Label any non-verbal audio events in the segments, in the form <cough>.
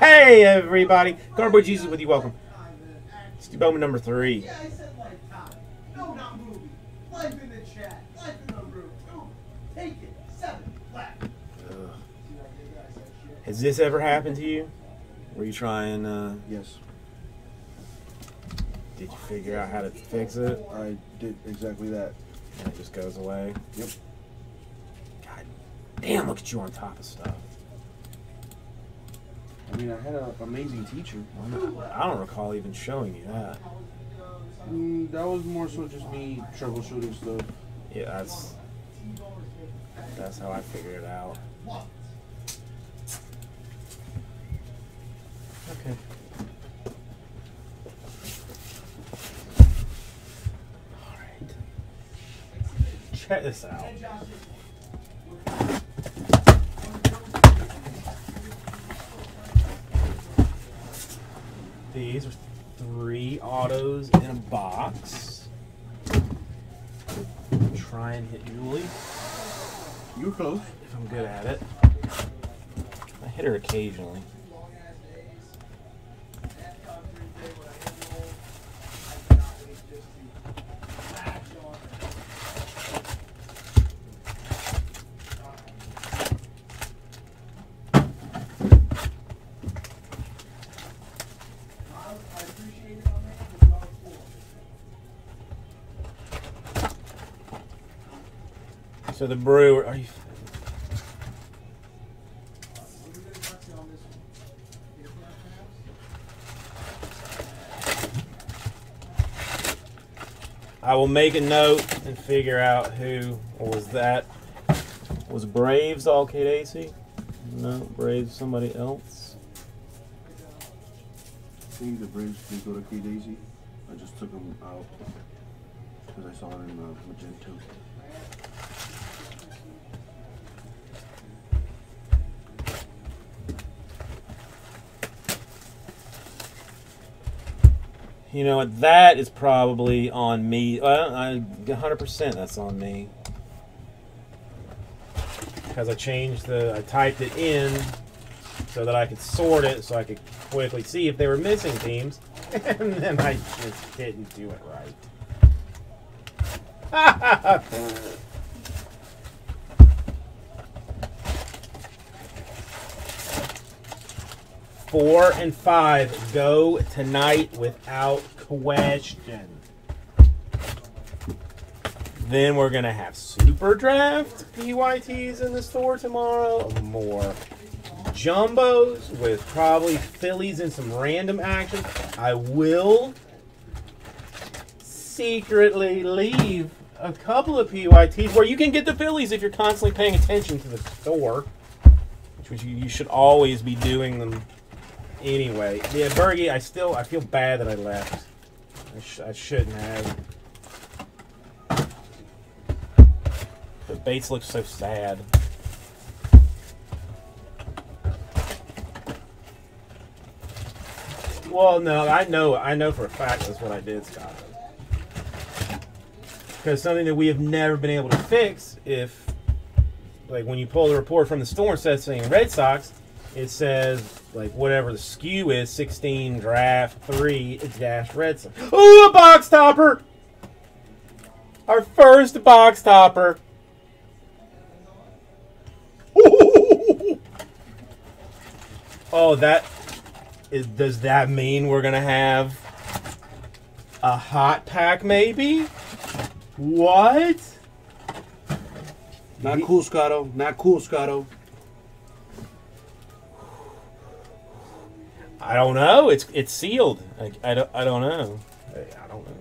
hey, everybody. Cardboard Jesus with you. Welcome. Steve Bowman number three. Yeah, I said lifetime. No, not movie. Life in the chat. Life in the room. Two. Take it. Seven. Left. Ugh. Has this ever happened to you? Were you trying, uh, Yes, did you figure out how to fix it? I did exactly that. And it just goes away? Yep. God damn, look at you on top of stuff. I mean, I had an amazing teacher. I don't recall even showing you that. Mm, that was more so just me troubleshooting stuff. Yeah, that's that's how I figured it out. Okay. All right. Check this out. These are three autos in a box. Try and hit Julie You were close. if I'm good at it. I hit her occasionally. So the brewer, are you? I will make a note and figure out who was that. Was Braves all Kate? No, Braves somebody else. I think the Braves did go to K Daisy. I just took them out because I saw it in uh, Magento. You know what? That is probably on me. Well, I 100% that's on me. Because I changed the, I typed it in so that I could sort it so I could quickly see if they were missing teams. <laughs> And then I just didn't do it right. <laughs> Four and five go tonight without question. Then we're gonna have super draft PYTs in the store tomorrow. More jumbos with probably Phillies and some random action. I will secretly leave a couple of PYTs where you can get the Phillies if you're constantly paying attention to the store, which you, you should always be doing them anyway. Yeah, Bergie, I still I feel bad that I left. I, sh- I shouldn't have. But Bates looks so sad. Well, no, I know, I know for a fact that's what I did, Scott. Because something that we have never been able to fix, if, like, when you pull the report from the store instead of saying Red Sox, it says like whatever the skew is, 16 draft three dash Red Sox. Ooh, a box topper! Our first box topper. <laughs> Oh, that is. Does that mean we're gonna have a hot pack? Maybe. What? Not cool, Scotto. Not cool, Scotto. I don't know. It's it's sealed. I, I don't I don't know. I, don't know.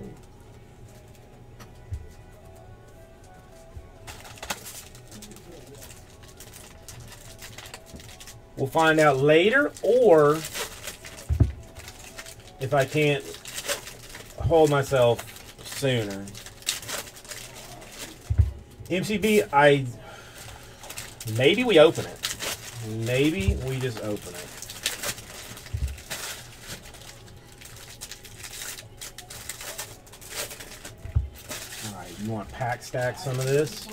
We'll find out later, or if I can't hold myself sooner. MCB, I maybe we open it. Maybe we just open it. All right, you want to pack stack some of this?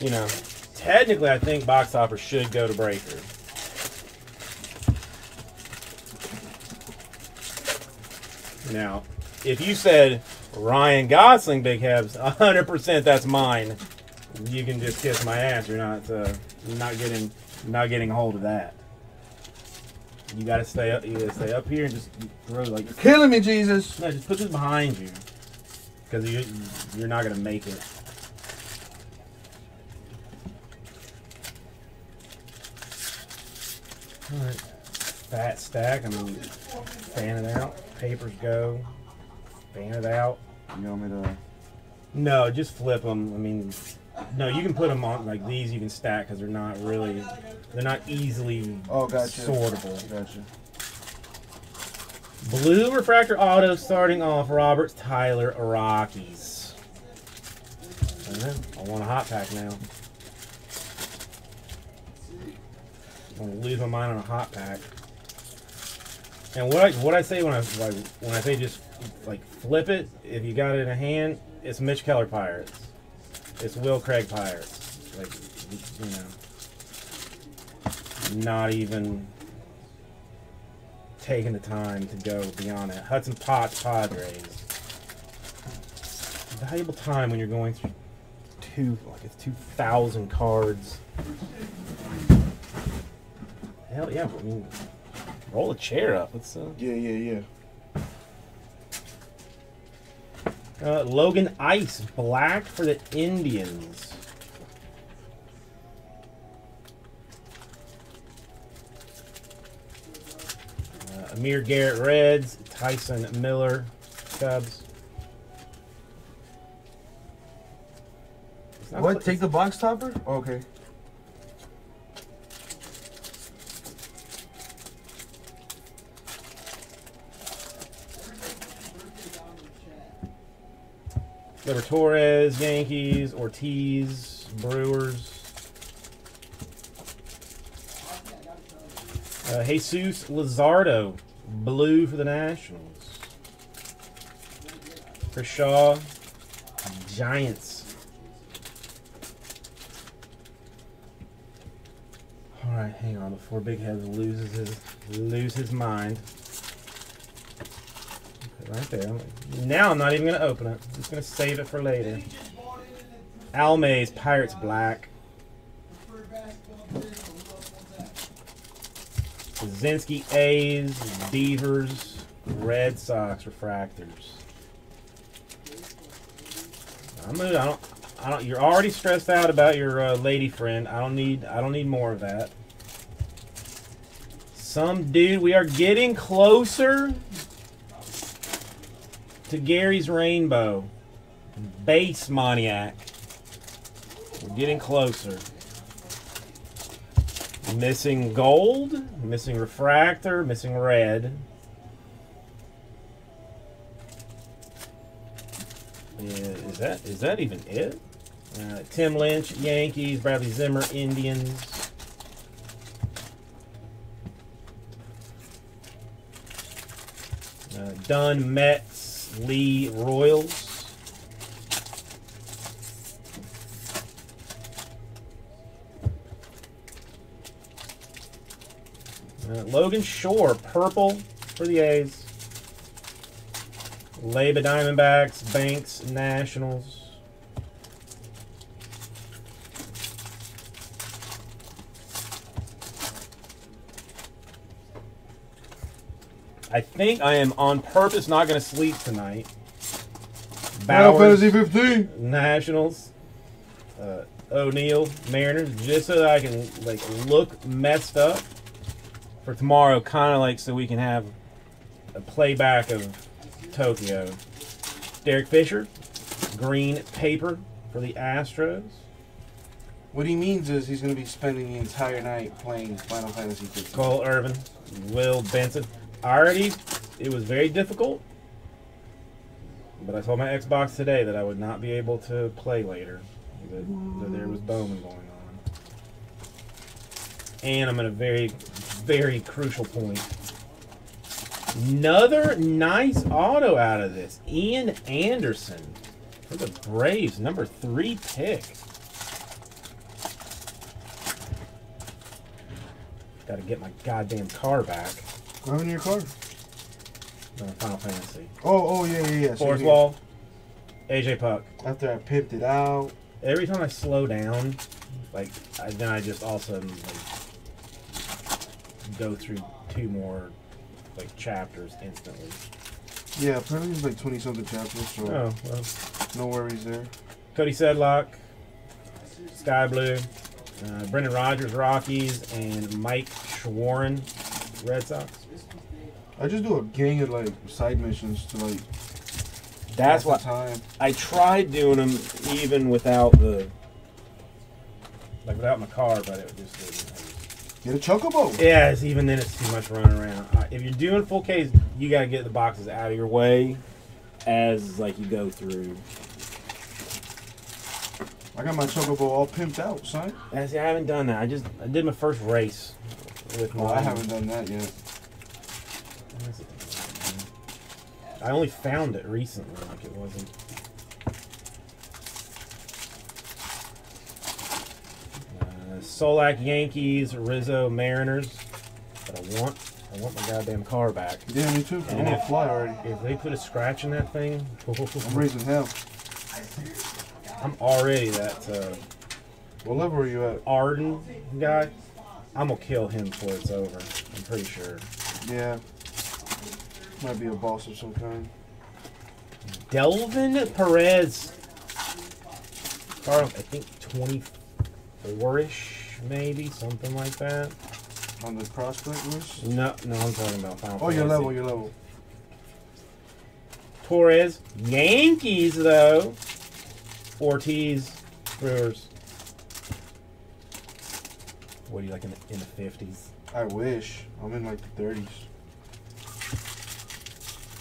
You know, technically, I think box topper should go to breaker. Now, if you said Ryan Gosling big hebs, 100% <laughs> that's mine. You can just kiss my ass. You're not uh, not getting not getting a hold of that. You gotta stay up. You gotta stay up here and just throw like You're Killing me, Jesus. no, just put this behind you because you you're not gonna make it. All right, fat stack. I mean, fan it out. Papers go. Fan it out. You want me to? No, just flip them. I mean, no, you can put them on like these. You can stack because they're not really, they're not easily Oh, gotcha. sortable. Gotcha. Blue refractor auto starting off Roberts Tyler Rockies. I want a hot pack now. I'm gonna lose my mind on a hot pack. And what I what I say when I like, when I say just like flip it, if you got it in a hand, it's Mitch Keller Pirates. It's Will Craig Pirates. Like you know. Not even taking the time to go beyond it. Hudson Potts Padres. Valuable time when you're going through two like it's two thousand cards. Hell yeah! I mean, roll a chair up. Let's uh, Yeah, yeah, yeah. uh, Logan Ice black for the Indians. Amir Garrett Reds, Tyson Miller Cubs. What? Take the box topper? Oh, okay. There were Torres, Yankees, Ortiz, Brewers. Uh, Jesus Luzardo, blue for the Nationals. Chris Shaw, Giants. All right, hang on before Big Head loses his lose his mind. It Right there. Now I'm not even gonna open it. I'm just gonna save it for later. Alemais Pirates Black. Kaczynski A's, Beavers, Red Sox refractors. I'm gonna, I don't, I don't. You're already stressed out about your uh, lady friend. I don't need. I don't need more of that. Some dude. We are getting closer to Gary's Rainbow. Base Moniac. We're getting closer. Missing gold, missing refractor, missing red. Is that is that even it? Uh, Tim Lynch, Yankees, Bradley Zimmer, Indians. Uh, Dunn, Mets, Lee, Royals. Uh, Logan Shore, purple for the A's. Leba Diamondbacks, Banks, Nationals. I think I am on purpose not going to sleep tonight. Final Fantasy 15. Nationals, uh, O'Neill, Mariners, just so that I can like look messed up for tomorrow, kind of like so we can have a playback of Tokyo. Derek Fisher, green paper for the Astros. What he means is he's going to be spending the entire night playing Final Fantasy 15. Cole Irvin, Will Benson. Already, it was very difficult, but I told my Xbox today that I would not be able to play later. That, that there was Bowman going on. And I'm at a very, very crucial point. Another nice auto out of this. Ian Anderson for the Braves, number three pick. Got to get my goddamn car back. What happened to your car? No, Final Fantasy. Oh, oh yeah, yeah, yeah. Force so wall. AJ Puk. After I pimped it out. Every time I slow down, like I, then I just all of a like, go through two more like chapters instantly. Yeah, apparently it's like 20 something chapters, so Oh well. no worries there. Cody Sedlock, Sky Blue, uh, Brendan Rodgers, Rockies, and Mike Shawaryn, Red Sox. I just do a gang of like side missions to like That's what time. I tried doing them even without the like without my car, but it just didn't. Get a chocobo. Yeah, it's even then it's too much running around. Uh, If you're doing full case, you gotta get the boxes out of your way as like you go through. I got my chocobo all pimped out, son. Yeah, see, I haven't done that. I just I did my first race with my. Oh, I haven't done that yet. I only found it recently, like it wasn't. Uh, Solak Yankees, Rizzo Mariners, but I want I want my goddamn car back. Yeah, me too. I'm gonna if- fly already. If they put a scratch in that thing, I'm <laughs> raising hell. I'm already that uh, What level are you at? Ardyn guy. I'm gonna kill him before it's over. I'm pretty sure. Yeah. Might be a boss of some kind. Delvin Perez. Carl, I think 24-ish, maybe something like that. On the prospect list? No, no, I'm talking about Final Oh, your level, your level. Torres, Yankees though. Ortiz, Brewers. What do you like in the, in the 50s? I wish. I'm in like the 30s.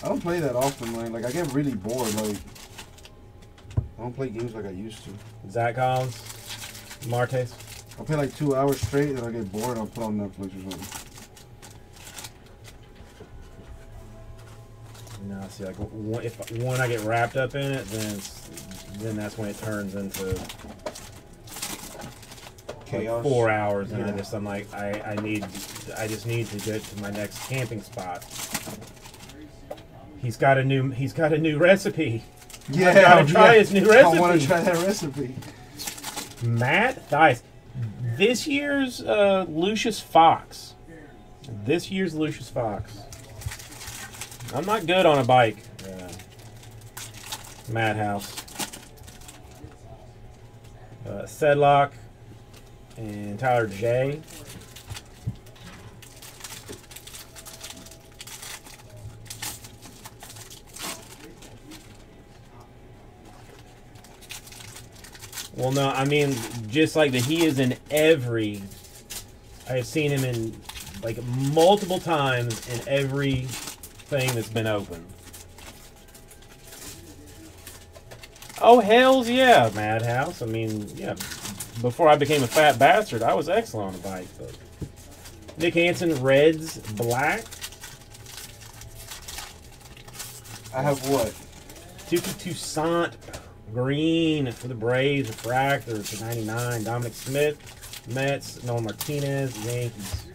I don't play that often, man. Like, I get really bored. Like, I don't play games like I used to. Zack Collins, Martes. I'll play like two hours straight, and I'll get bored. I'll put on Netflix or something. No, see, like one, if when I get wrapped up in it, then it's, then that's when it turns into like, Chaos. four hours, and I Yeah. just I'm like I, I need I just need to get to my next camping spot. He's got a new he's got a new recipe. Yeah, I gotta try his new recipe. I want to try that recipe. Matt Thaiss, this year's uh, Lucius Fox. This year's Lucius Fox. I'm not good on a bike. Uh, Madhouse. Uh, Sedlock and Tyler J. Well, no, I mean, just like that, he is in every. I have seen him in like multiple times in every thing that's been open. Oh hell's yeah, Madhouse! I mean, yeah. Before I became a fat bastard, I was excellent on a bike. But Nick Hansen, Reds, Black, I have what? Touki Toussaint, Green for the Braves, Refractor to 99, Dominic Smith, Mets, Nolan Martinez, Yankees.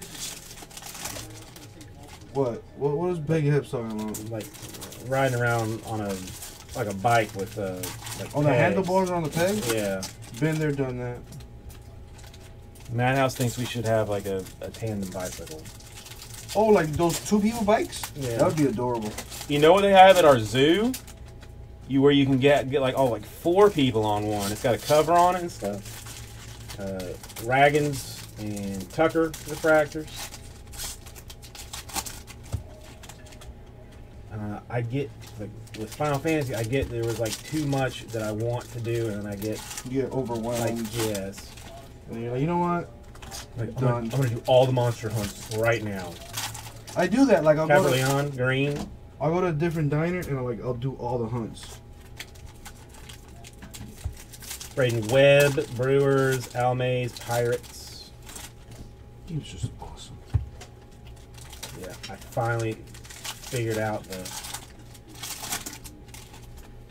What? What? What is Big Hips talking about? Like riding around on a like a bike with uh like On the handlebars or on the peg? Yeah. Been there, done that. Madhouse thinks we should have like a, a tandem bicycle. Oh, like those two people bikes? Yeah. That would be adorable. You know what they have at our zoo? You where you can get get like oh like four people on one. It's got a cover on it and stuff. Uh, Ragans and Tucker refractors. Uh, I get like with Final Fantasy, I get there was like too much that I want to do, and then I get You get like overwhelmed. yes, and you're like, you know what? like I'm gonna, I'm gonna do all the monster hunts right now. I do that. Like I'll go, to, Green, I'll go to a different diner and I'll like I'll do all the hunts. Braden Webb, Brewers, Alemais, Pirates. He was just awesome. Yeah, I finally figured out the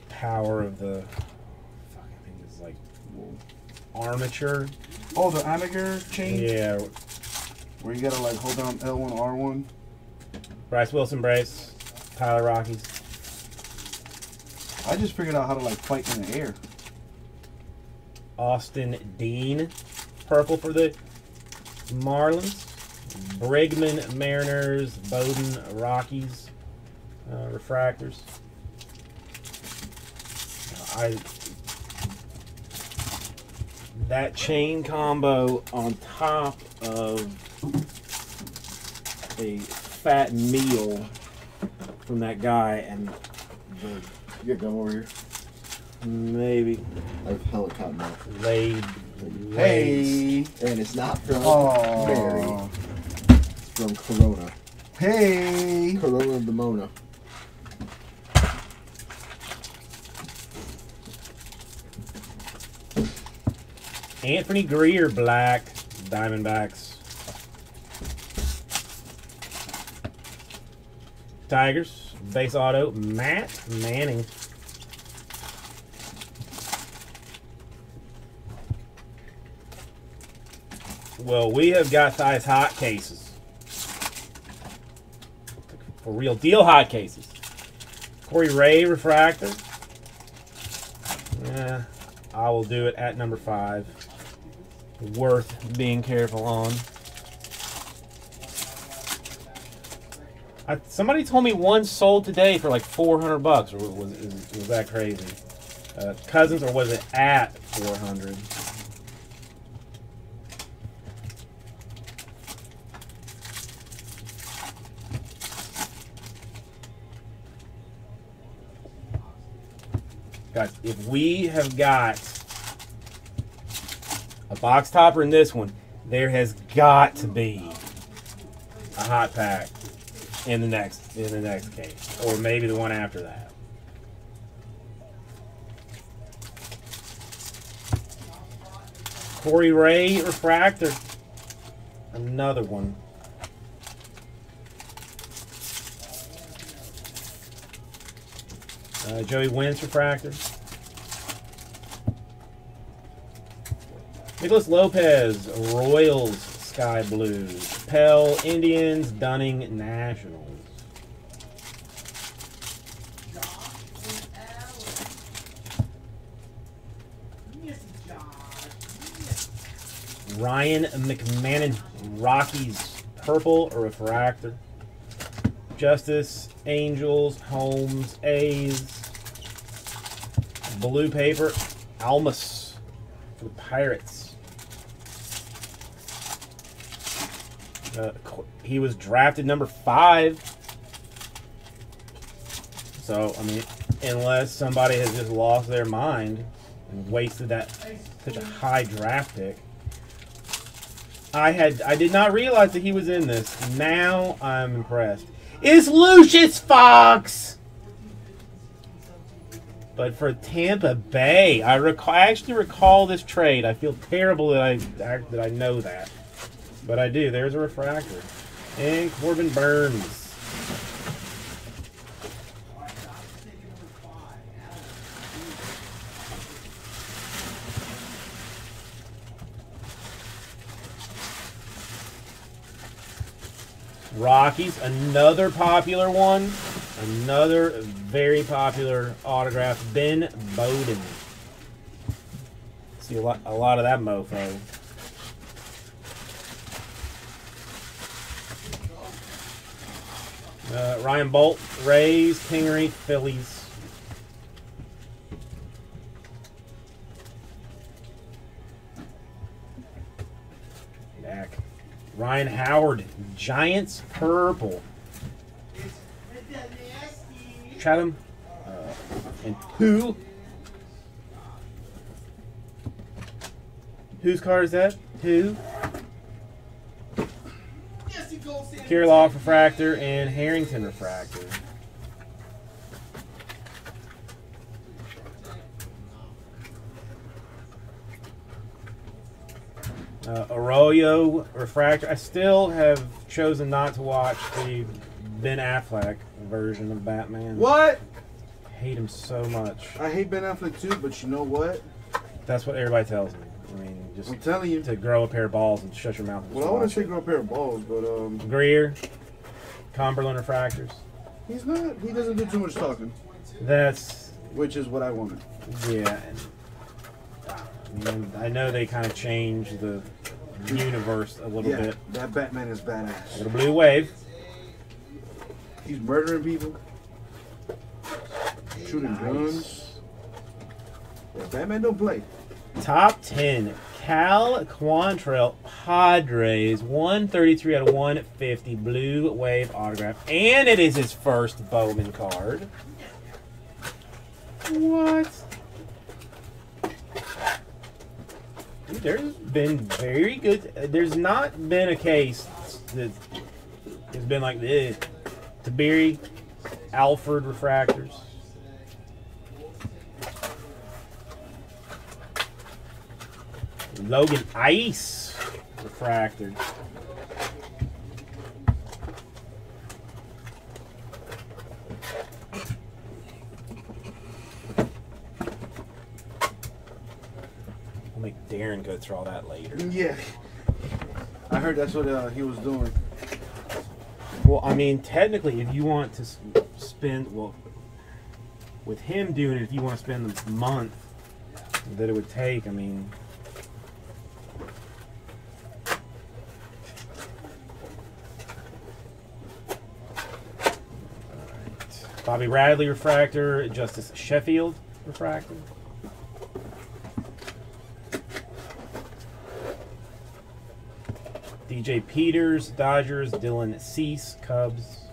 power of the fucking thing is like armature. Oh, the Armiger chain. Yeah, Where you gotta like hold down L1, R1. Bryse Wilson brace. Tyler Rockies. I just figured out how to like fight in the air. Austin Dean. Purple for the Marlins. Brigman Mariners. Bowden Rockies. Uh, refractors. I that chain combo on top of a fat meal from that guy and the You got gum over here. maybe I have helicopter mouth. laid Hey. And it's not from Mary. Oh. It's from Corona. Hey. Corona de Mona. Anfernee Grier black Diamondbacks. Tigers base auto Matt Manning. Well, we have got size hot cases. For real deal hot cases. Corey Ray refractor. Yeah, I will do it at number five. Worth being careful on. I, somebody told me one sold today for like 400 bucks, or was, was, was that crazy? Uh, Cousins, or was it at 400? Guys, if we have got a box topper in this one, there has got to be a hot pack in the next in the next case, or maybe the one after that. Corey Ray refractor, another one. Uh, Joey Wentz refractor. Nicholas Lopez, Royals, Sky Blue. Pell, Indians, Dunning, Nationals. Ryan McMahon, Rockies, Purple, or Refractor. Justice, Angels, Holmes, A's. Blue paper, Alemais for the Pirates. Uh, he was drafted number five. So, I mean, unless somebody has just lost their mind and wasted that such a high draft pick. I had I did not realize that he was in this. Now I'm impressed. Is Lucius Fox? But for Tampa Bay, I recall I actually recall this trade. I feel terrible that I that I know that, but I do. There's a refractor, and Corbin Burnes. Rockies, another popular one, another very popular autograph. Ben Bowden. See a lot, a lot of that mofo. Uh, Ryan Boldt, Rays, Kingery, Phillies. Dak. Ryan Howard, Giants, purple. Chatham. Uh, and who? Whose card is that? Who? Yes, he goes in. Kirilloff refractor and Harrington refractor. Uh, Arroyo refractor. I still have chosen not to watch the Ben Affleck version of Batman. What? I hate him so much. I hate Ben Affleck too, but you know what? That's what everybody tells me. I mean, just I'm telling you. to grow a pair of balls and shut your mouth. and Well, I want to say grow a pair of balls, but um, Grier, Cumberland refractors. he's not. He doesn't do too much talking, That's which is what I wanted. yeah. and, I, mean, I know they kind of changed the universe a little yeah, bit. that Batman is badass. Little blue wave. He's murdering people, shooting guns. Yeah, Batman don't play. Top 10. Cal Quantrill Padres 133 out of 150 blue wave autograph. And it is his first Bowman card. What? Dude, There's been very good. There's not been a case that has been like this. Tabiri, Alfred refractors. Logan Ice refractor. We'll make Darren go through all that later. Yeah, I heard that's what uh, he was doing. Well, I mean, technically, if you want to spend, well, with him doing it, if you want to spend the month that it would take, I mean, Bobby Radley refractor, Justus Sheffield refractor. DJ Peters, Dodgers, Dylan Cease, Cubs.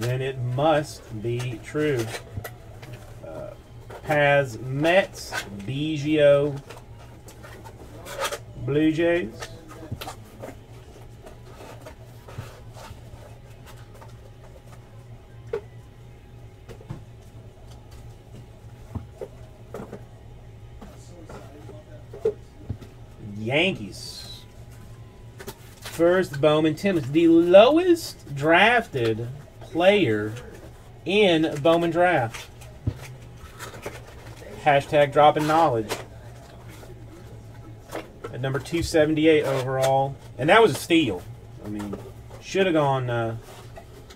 Then it must be true. Uh, Paz, Mets, Biggio, Blue Jays. Yankees. First, Bowman Timmons, the lowest drafted player in Bowman draft. Hashtag dropping knowledge. At number 278 overall. And that was a steal. I mean, should have gone uh,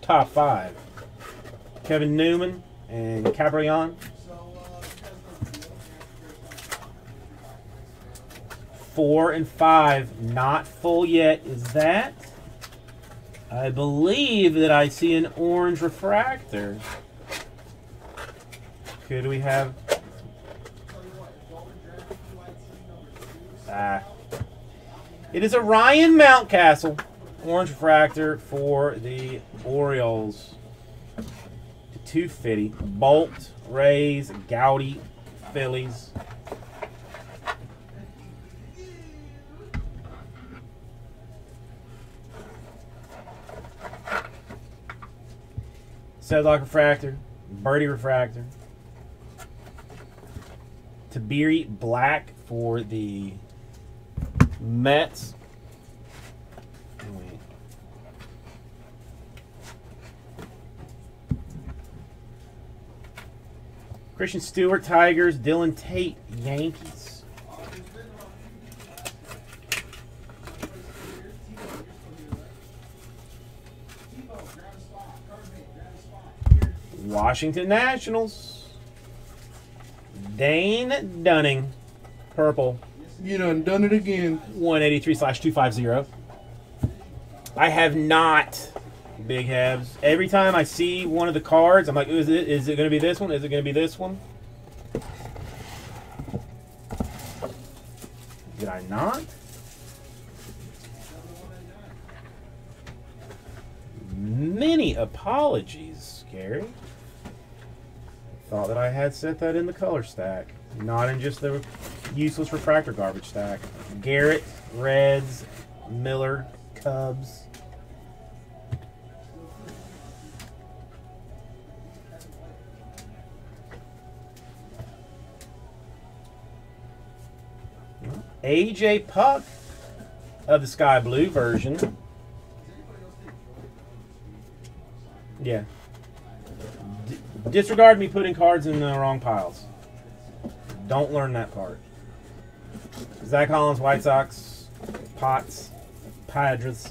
top five. Kevin Newman and Cabrion. Four and five, not full yet. Is that? I believe that I see an orange refractor. Could we have? Ah. It is a Ryan Mountcastle orange refractor for the Orioles. 250. Boldt, Rays, Gowdy, Phillies. Sedlock refractor, Birdie refractor. Tabiri black for the Mets. Christin Stewart Tigers, Dylan Tate Yankees. Washington Nationals. Dane Dunning, purple, You done done it again. 183 slash 250. I have not, Big Habs. Every time I see one of the cards, I'm like, is it, is it going to be this one? Is it going to be this one? Did I not? Many apologies, Gary. Thought that I had set that in the color stack, not in just the useless refractor garbage stack. Garrett, Reds, Miller, Cubs. AJ Puk of the sky blue version. Yeah. Disregard me putting cards in the wrong piles. Don't learn that part. Zack Collins, White Sox, Potts, Padres.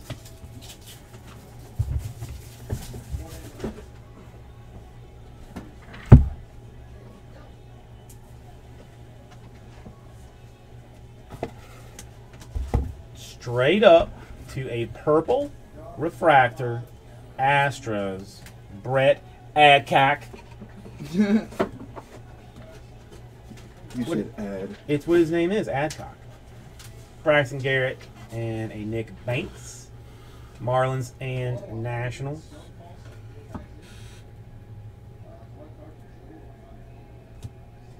Straight up to a purple refractor Astros Brett Adcock. You What-. It's what his name is, Adcock. Braxton Garrett and a Nick Banks. Marlins and Nationals.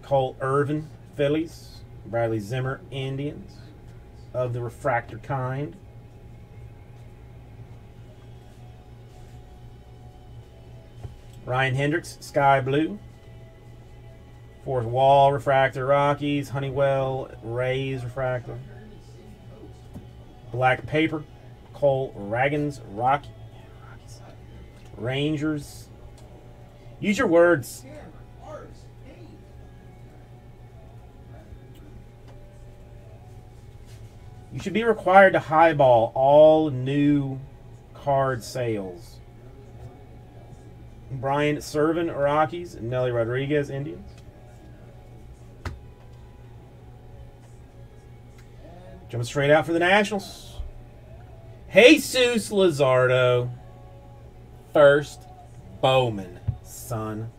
Cole Irvin, Phillies. Bradley Zimmer, Indians. Of the refractor kind. Ryan Hendricks, Sky Blue. Forrest Wall, Refractor, Rockies, Honeywell, Rays, Refractor. Black Paper, Cole Ragans, Rocky, Rangers. Use your words. You should be required to highball all new card sales. Brian Serven, Rockies, Nelly Rodriguez, Indians. Jumping straight out for the Nationals. Jesus Luzardo. First Bowman, son.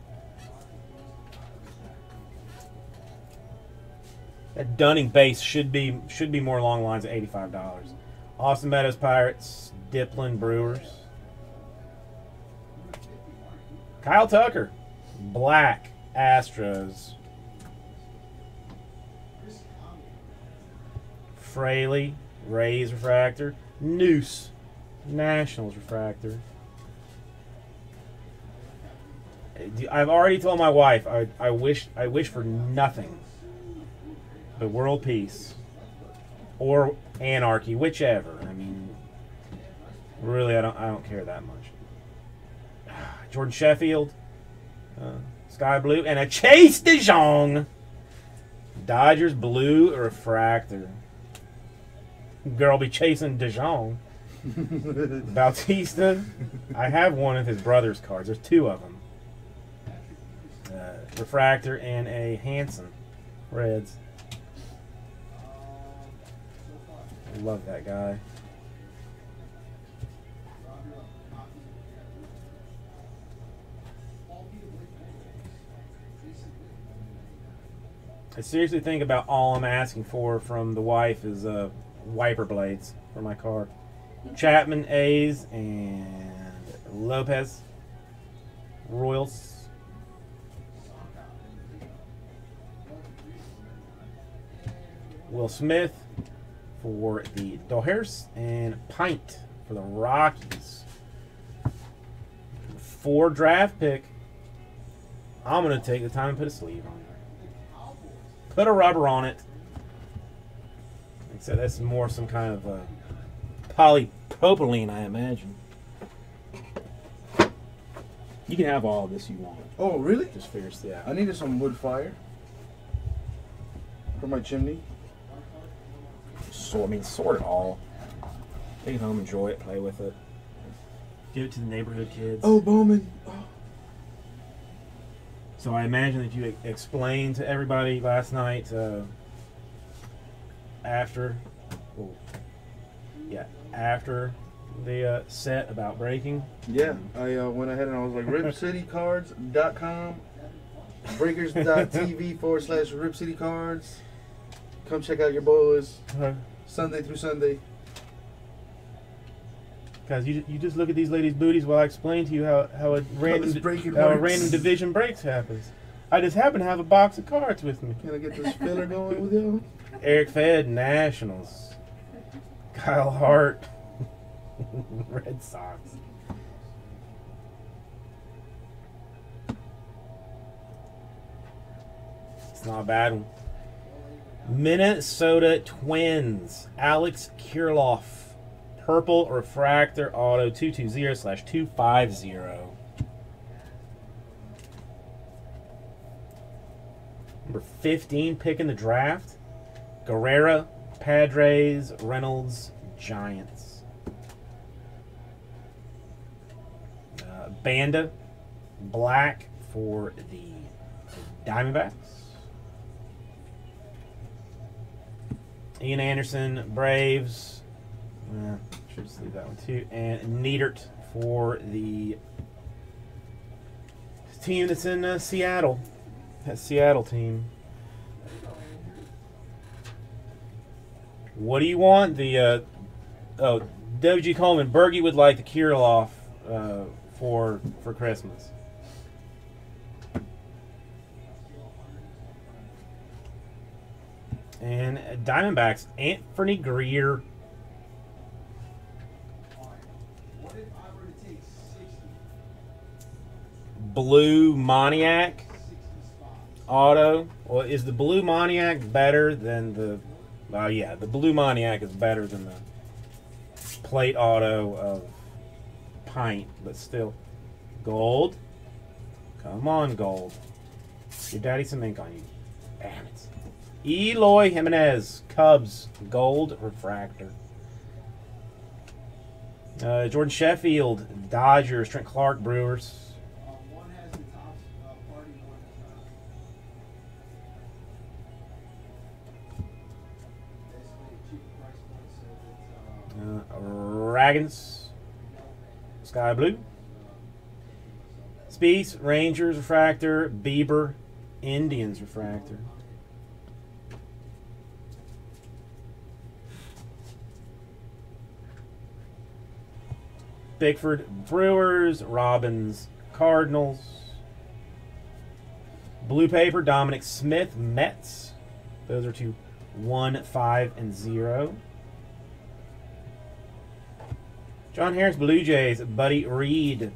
That Dunning base should be should be more long lines at eighty-five dollars. Austin Meadows Pirates, Diplin Brewers. Kyle Tucker, Black Astros. Fraley, Rays refractor. Neuse, Nationals refractor. I've already told my wife I, I wish I wish for nothing but world peace or anarchy, whichever. I mean, really, I don't I don't care that much. Jordan Sheffield, uh, Sky Blue, and a Chase DeJong. Dodgers Blue refractor. Girl be chasing DeJong. <laughs> Bautista. I have one of his brother's cards. There's two of them. Uh, refractor and a Hanson. Reds. Love that guy. I seriously think about all I'm asking for from the wife is uh, wiper blades for my car. Chapman A's and Lopez Royals. Will Smith for the Dodgers and Pint for the Rockies. Four draft pick. I'm gonna take the time and put a sleeve on it. Put a rubber on it. Like I said, that's more some kind of uh, polypropylene, I imagine. You can have all of this you want. Oh, really? Just figures, yeah. I needed some wood fire for my chimney. So I mean, sort it all. Take it home, enjoy it, play with it. Give it to the neighborhood kids. Oh, Bowman. Oh. So I imagine that you explained to everybody last night uh, after, oh, yeah, after the uh, set about breaking. Yeah, I uh, went ahead and I was like, ripcitycards.com, breakers.tv <laughs> forward slash ripcitycards. Come check out your boys Sunday through Sunday. Guys, you, you just look at these ladies' booties while I explain to you how, how a random how a random division breaks happens. I just happen to have a box of cards with me. Can I get this filler going with you? <laughs> Eric Fed, Nationals. Kyle Hart, <laughs> Red Sox. It's not a bad one. Minnesota Twins, Alex Kirilloff, Purple Refractor Auto 220 slash 250. Number 15 pick in the draft. Guerrera, Padres, Reynolds, Giants. Uh, Banda, black for the Diamondbacks. Ian Anderson, Braves. Uh, should just leave that one too. And Neidert for the team that's in uh, Seattle. That Seattle team. What do you want? The uh, oh, WG Coleman Bergie would like the Kirilloff uh, for for Christmas. And Diamondbacks, Anfernee Grier. Blue Moniak auto. Well, is the Blue Moniak better than the? Oh yeah, the Blue Moniak is better than the plate auto of Pint, but still, gold. Come on, gold. Your daddy some ink on you. Damn it. Eloy Jimenez, Cubs, gold refractor. Uh, Jordan Sheffield, Dodgers, Trent Clark, Brewers. Ragans, Sky Blue. Speas, Rangers refractor, Bieber, Indians refractor. Bickford Brewers, Robbins Cardinals. Blue paper, Dominic Smith, Mets. Those are two one, five, and zero. John Harris, Blue Jays, Buddy Reed,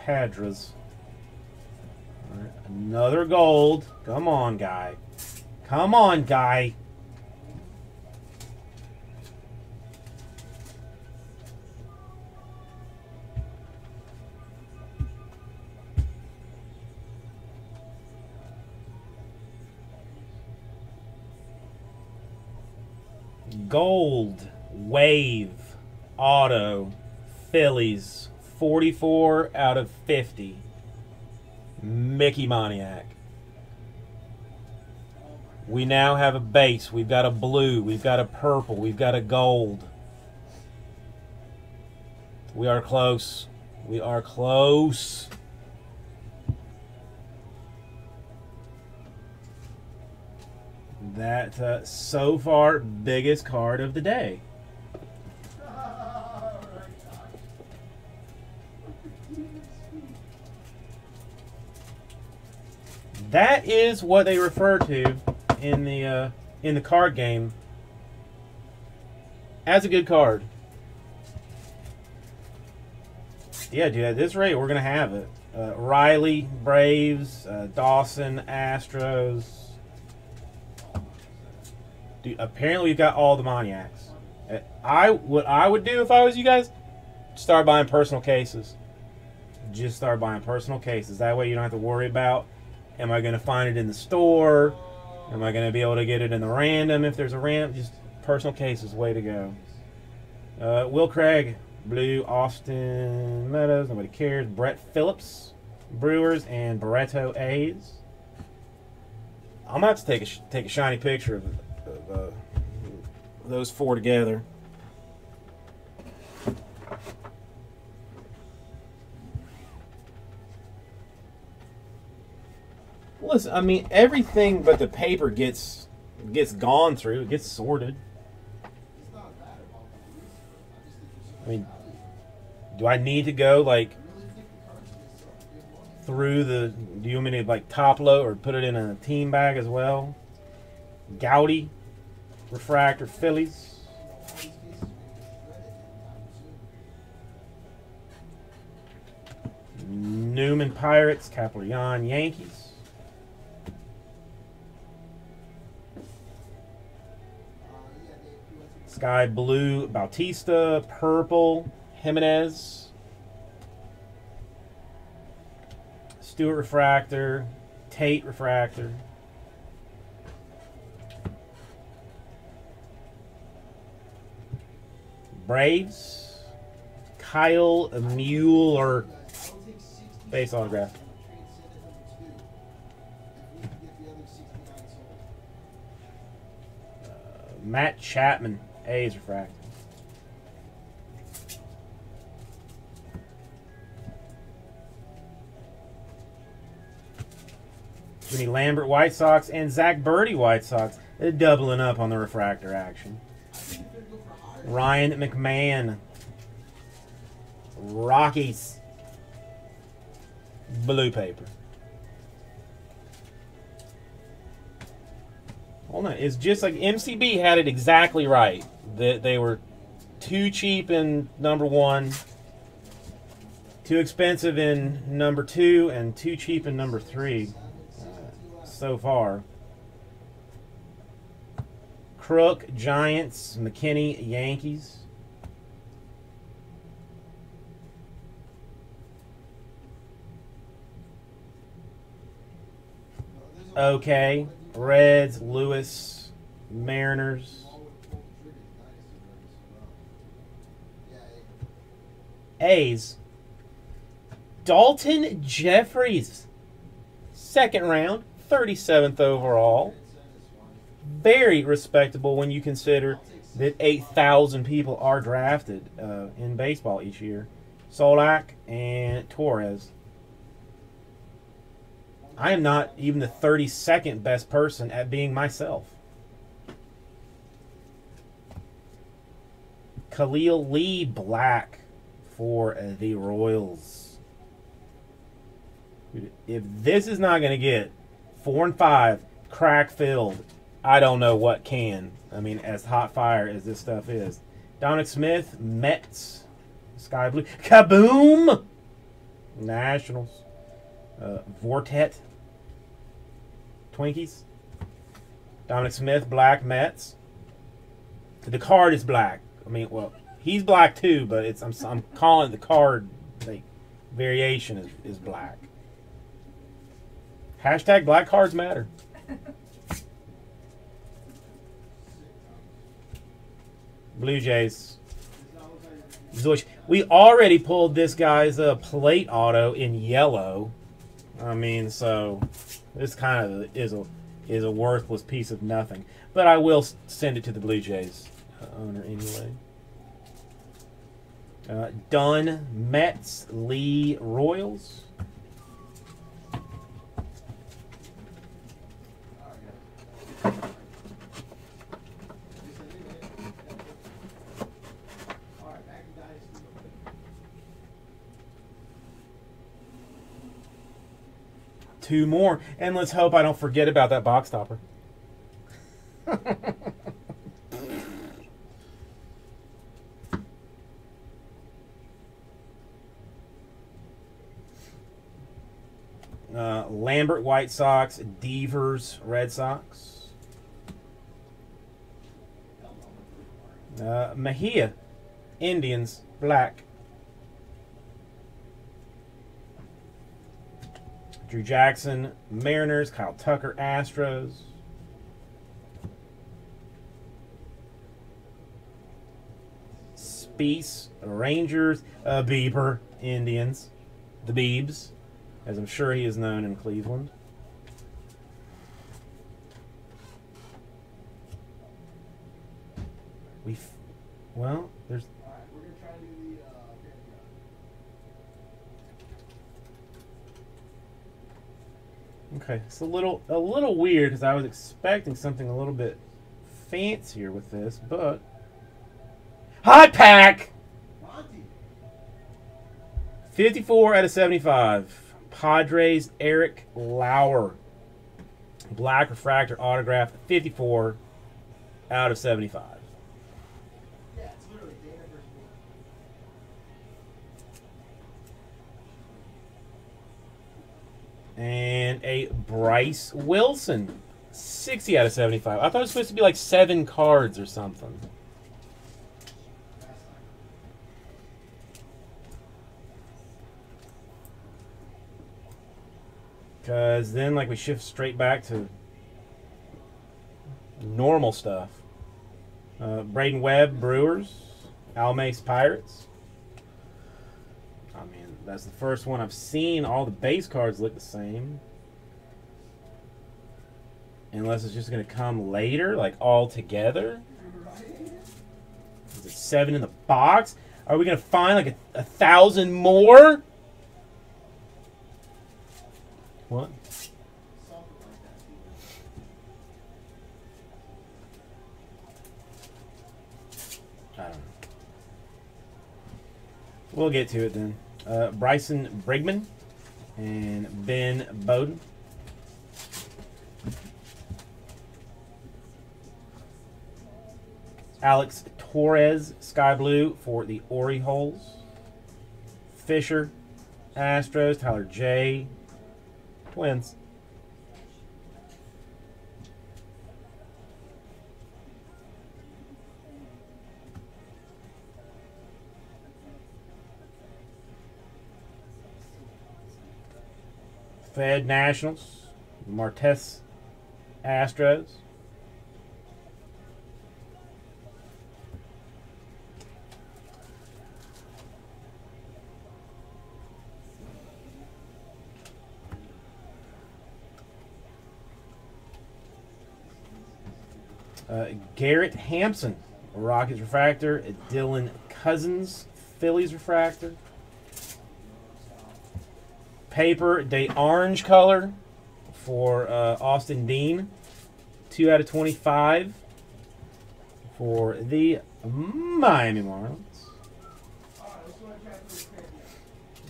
Padres. Another gold. Come on, guy. Come on, guy. Gold, Wave, Auto, Phillies, 44 out of 50. Mickey Moniak. We now have a base. We've got a blue. We've got a purple. We've got a gold. We are close. We are close. That uh, so far biggest card of the day. That is what they refer to in the uh, in the card game as a good card. Yeah, dude, at this rate, we're gonna have it. Uh, Riley, Braves, uh, Dawson, Astros. Dude, apparently we've got all the Moniaks. Uh, I what I would do if I was you guys, start buying personal cases. Just start buying personal cases. That way you don't have to worry about Am I going to find it in the store? Am I going to be able to get it in the random if there's a ramp? Just personal cases, way to go. Uh, Will Craig, Blue, Austin Meadows, nobody cares. Brett Phillips, Brewers, and Barreto A's. I'm about to take a take a shiny picture of, of uh, those four together. Listen, I mean everything but the paper gets gets gone through. It gets sorted. I mean, do I need to go like through the? Do you want me to like top load or put it in a team bag as well? Gowdy, refractor Phillies. Newman Pirates, Caprion Yankees. Sky Blue, Bautista, Purple, Jimenez. Stewart refractor, Tate refractor. Braves, Kyle Mueller, base autograph. Uh, Matt Chapman, A's refractor. Jimmy Lambert White Sox and Zack Burdi White Sox. Doubling up on the refractor action. Ryan McMahon. Rockies. Blue paper. Hold on. It's just like MCB had it exactly right. That they were too cheap in number one, too expensive in number two, and too cheap in number three uh, so far. Krook, Giants, McKinney, Yankees. Okay. Reds, Lewis, Mariners. A's. Daulton Jefferies. Second round, 37th overall. Very respectable when you consider that 8,000 people are drafted uh, in baseball each year. Solak and Torres. I am not even the 32nd best person at being myself. Khalil Lee Black for the Royals. If this is not going to get four and five, crack filled, I don't know what can. I mean, as hot fire as this stuff is. Dominic Smith, Mets, Sky Blue, Kieboom, Nationals, uh, Vortet, Twinkies, Dominic Smith, Black Mets. The card is black. I mean, well, he's black too, but it's I'm, I'm calling the card like variation is, is black. Hashtag black cards matter. Blue Jays. We already pulled this guy's uh, plate auto in yellow. I mean, so this kind of is a is a worthless piece of nothing. But I will send it to the Blue Jays uh, owner anyway. Uh, Dunn, Mets, Lee, Royals. Two more, and let's hope I don't forget about that box stopper. <laughs> Uh, Lambert White Sox, Devers Red Sox. Uh, Mejia Indians Black. Drew Jackson Mariners, Kyle Tucker Astros. Speas Rangers, uh, Bieber Indians, the Beebs as I'm sure he is known in Cleveland. We, well, there's. Okay, it's a little a little weird because I was expecting something a little bit fancier with this, but hot pack. 54 out of 75. Padres Eric Lauer. Black refractor autograph, 54 out of 75. Yeah, it's literally Dana versus Moore. And a Bryse Wilson, 60 out of 75. I thought it was supposed to be like seven cards or something. Because then, like, we shift straight back to normal stuff. Uh, Braden Webb, Brewers. Alemais, Pirates. I mean, that's the first one I've seen. All the base cards look the same. Unless it's just going to come later, like all together. Is it seven in the box? Are we going to find like a, a thousand more? What? I don't know. We'll get to it then. Uh, Bryson Brigman and Ben Bowden. Alex Torres, Sky Blue for the Orioles. Fisher, Astros. Tyler J, Twins. Fedde Nationals, Martes Astros. Uh, Garrett Hampson, Rockets Refractor. Dylan Cozens, Phillies Refractor. Paper, day orange color for uh, Austin Dean. 2 out of 25 for the Miami Marlins.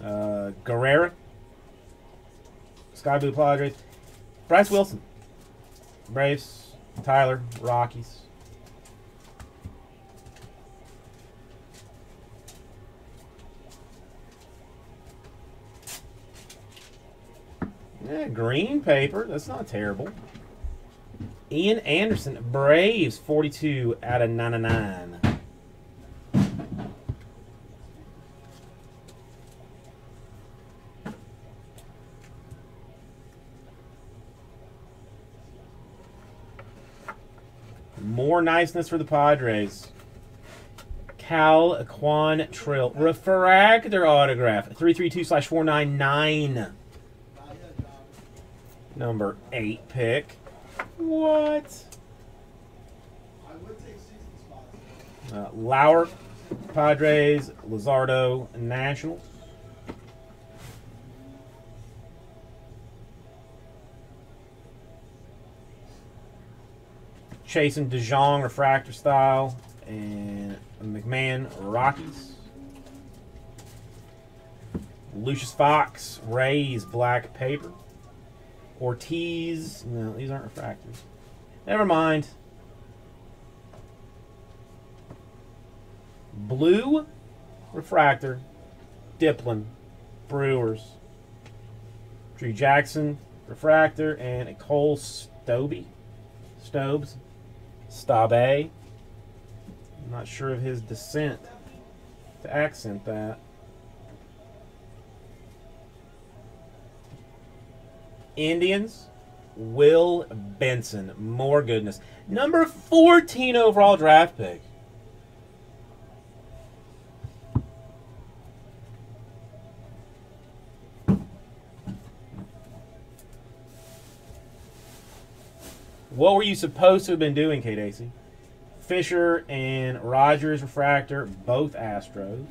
Uh, Guerrera. Sky Blue Padres. Bryse Wilson. Braves. Tyler, Rockies. Yeah, green paper. That's not terrible. Ian Anderson, Braves, 42 out of 99. More niceness for the Padres. Cal Quantrill. Refractor autograph. 332 slash 499. Number 8 pick. What? I would take 60 spots. Uh, Lauer, Padres, Luzardo, Nationals. Chasing DeJong, refractor style, and McMahon, Rockies. Lucius Fox, Rays, black paper. Ortiz, no, these aren't refractors. Never mind. Blue refractor, Diplan, Brewers. Drew Jackson refractor and a Cole Stobbe, Stobes, Stabe. I'm not sure of his descent to accent that. Indians, Will Benson. More goodness. Number 14 overall draft pick. What were you supposed to have been doing, Kate Acey? Fisher and Rogers refractor, both Astros.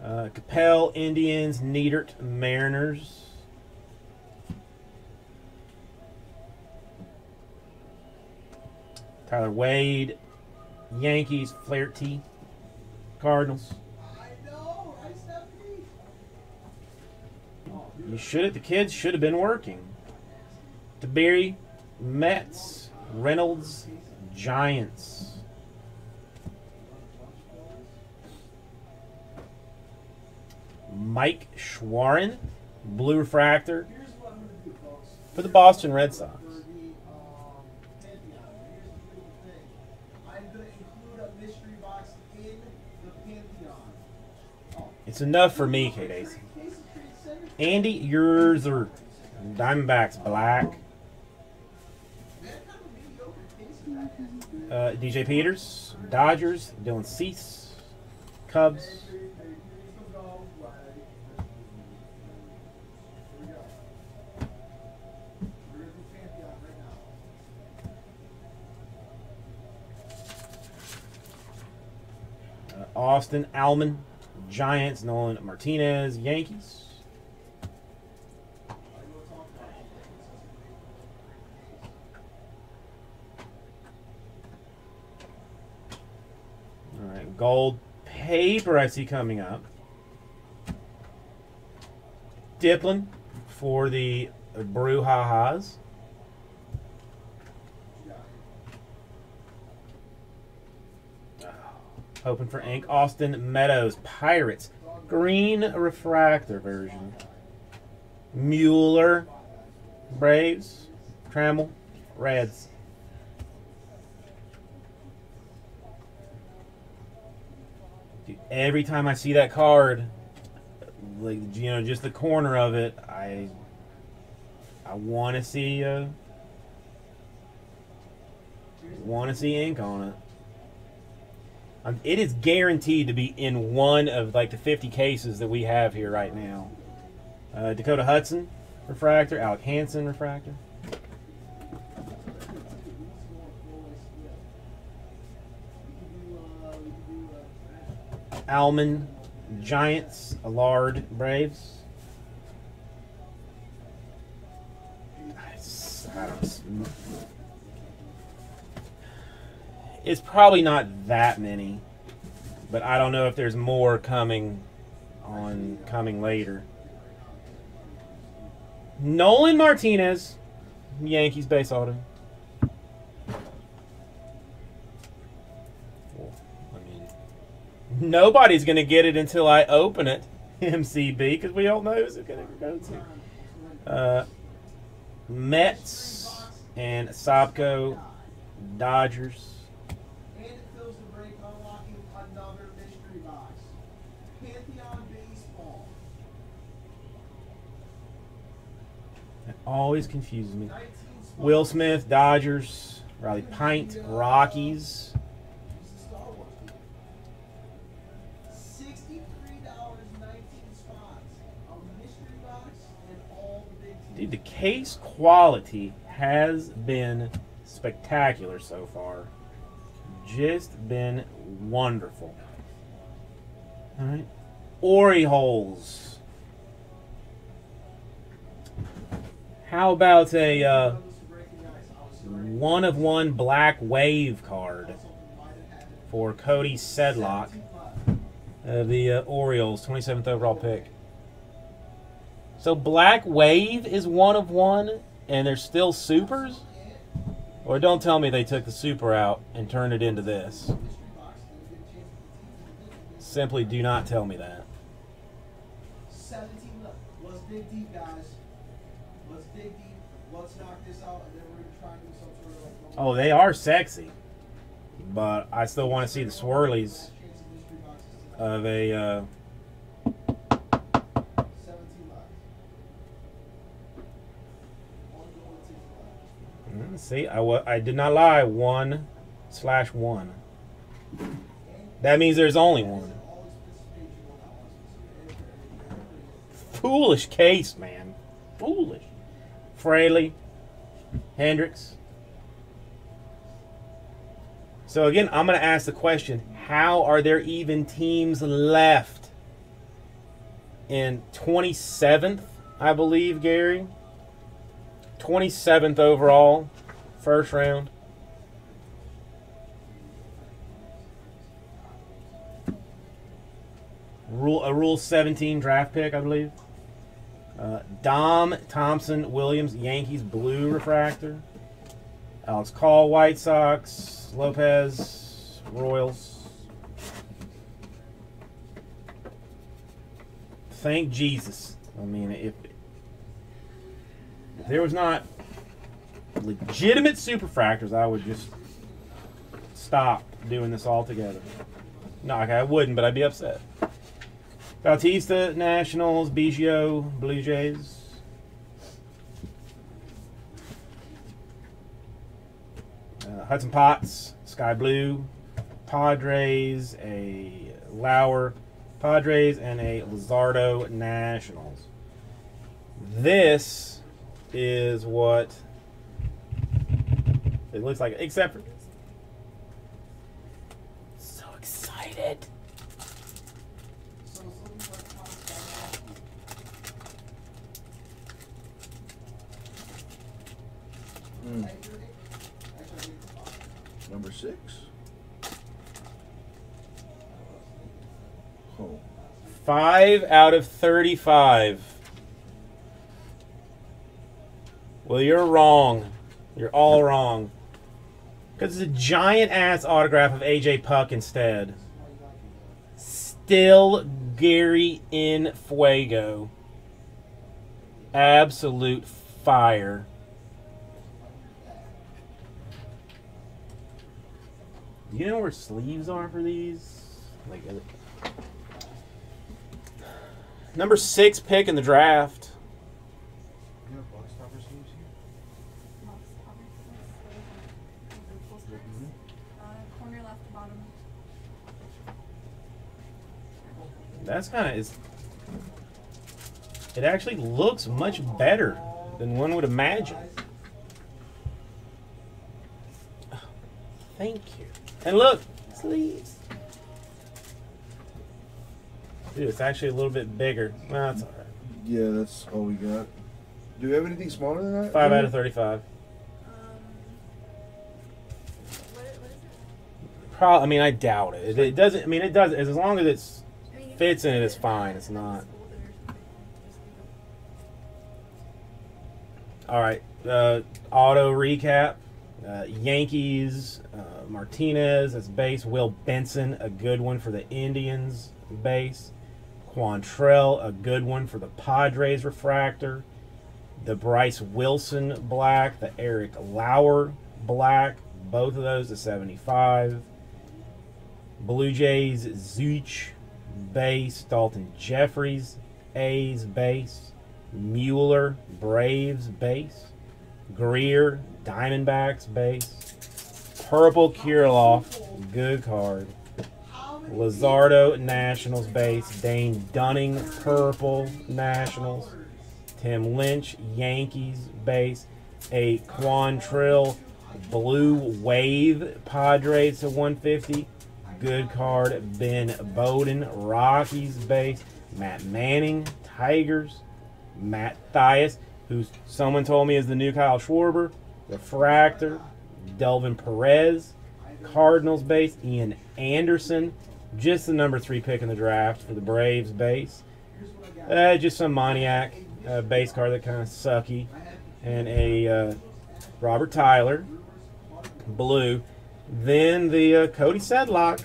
Uh, Capel, Indians, Neidert, Mariners. Tyler Wade, Yankees, Flaherty, Cardinals. You should. The kids should have been working. DeBerry, Mets, Reynolds, Giants. Mike Shawaryn, blue refractor for the Boston Red Sox. It's enough for me, K. Andy, yours are Diamondbacks black. Uh, DJ Peters, Dodgers, Dylan Cease, Cubs. Uh, Austin Alman, Giants, Nolan Martinez, Yankees. All right, gold paper I see coming up. Diplan for the Brouhahas. Hoping for ink. Austin Meadows Pirates green refractor version. Mueller Braves. Trammell Reds. Every time I see that card, like you know, just the corner of it, I I want to see uh, want to see ink on it. Um, it is guaranteed to be in one of like the 50 cases that we have here right now. Uh, Dakota Hudson refractor, Alec Hansen refractor. Alman Giants, Allard Braves. It's probably not that many, but I don't know if there's more coming on coming later. Nolan Martinez, Yankees base auto. Nobody's gonna get it until I open it, <laughs> MCB, because we all know who's it gonna go to. Uh, Mets and Sobco, Dodgers. And it fills the break unlocking another mystery box. Pantheon Baseball. That always confuses me. Will Smith, Dodgers. Riley Pint, Rockies. The. The case quality has been spectacular so far. Just been wonderful. All right. Orioles. How about a uh, one of one black wave card for Cody Sedlock of the uh, Orioles, 27th overall pick? So Black Wave is one of one, and they're still supers? Or don't tell me they took the super out and turned it into this. Simply do not tell me that. Seventeen left. Let's dig deep, guys. Let's dig deep. Let's knock this out, and then we're gonna try and do some sort of. Oh, they are sexy. But I still want to see the swirlies of mystery boxes tonight. of a. Uh, Seventeen left. One goal and six left. mm, see, I, I did not lie. One slash one. That means there's only one. Foolish case, man. Foolish. Fraley, Hendricks. So again, I'm going to ask the question: How are there even teams left in 27th? I believe Gary. 27th overall, first round. Rule a Rule 17 draft pick, I believe. Uh, Dom Thompson Williams, Yankees blue refractor. Alex Call, White Sox. Lopez, Royals. Thank Jesus. I mean, if, if there was not legitimate superfractors, I would just stop doing this altogether. No, okay, I wouldn't, but I'd be upset. Bautista Nationals, Biggio Blue Jays. Uh, Hudson Potts, Sky Blue, Padres, a Lauer Padres, and a Luzardo Nationals. This is what it looks like, except for. So excited. So something like Tom's Mm. Actually, I think it's fine. Number six. Five out of 35. Well, you're wrong. You're all wrong. Because it's a giant ass autograph of AJ Puk instead. Still Gary in Fuego. Absolute fire. Do you know where sleeves are for these? Like, uh, number six pick in the draft. you have box topper sleeves here? Uh, corner left bottom. That's kind of is. It actually looks much better than one would imagine. Thank you. And look, sleeves. Dude, it's actually a little bit bigger. Well, that's all right. Yeah, that's all we got. Do we have anything smaller than that? Five out of thirty-five. Um, what, what is it? Probably. I mean, I doubt it. It, it doesn't. I mean, it does. As long as it's I mean, if Fits in it, it's fine, it's not. All right. Uh, auto recap. Uh, Yankees. Uh, Martinez as base. Will Benson, a good one for the Indians base. Quantrill, a good one for the Padres refractor. The Bryse Wilson black. The Eric Lauer black. Both of those to 75. Blue Jays Zeuch base. Daulton Jefferies A's base. Mueller Braves base. Grier Diamondbacks base. Purple Kirilloff good card. Luzardo Nationals base. Dane Dunning Purple Nationals. Tim Lynch Yankees base. A Quantrill Blue Wave Padres to 150. Good card. Ben Bowden Rockies base. Matt Manning Tigers. Matt Thaiss, who someone told me is the new Kyle Schwarber. Refractor. Delvin Perez. Cardinals base. Ian Anderson. Just the number three pick in the draft for the Braves base. Uh, just some Moniak uh, base card that kind of sucky. And a uh, Robert Tyler. Blue. Then the uh, Cody Sedlock.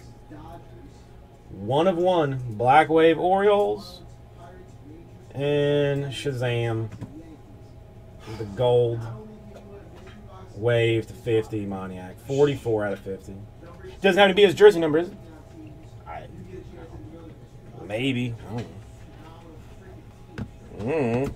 One of one. Black Wave Orioles. And Shazam. The gold wave to 50 Moniak. 44 out of 50. Doesn't have to be his jersey number, is it? I, maybe. I don't know. Mm.